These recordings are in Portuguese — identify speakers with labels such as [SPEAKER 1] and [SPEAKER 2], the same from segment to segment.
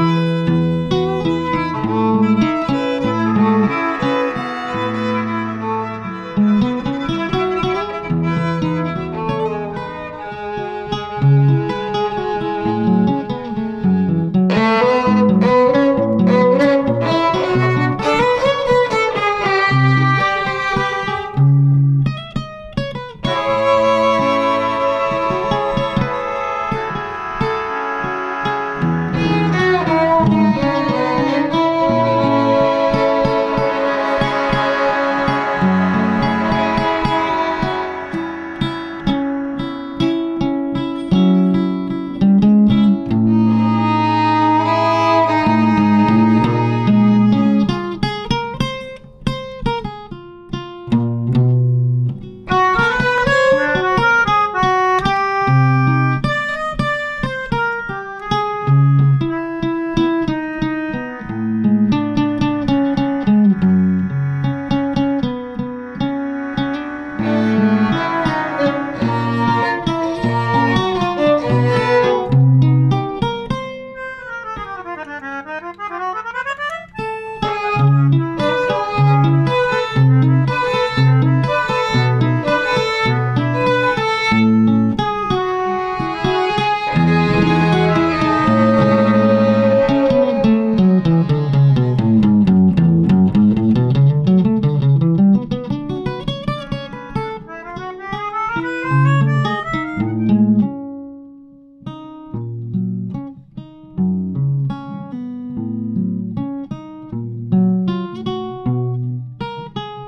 [SPEAKER 1] Música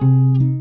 [SPEAKER 2] Thank you.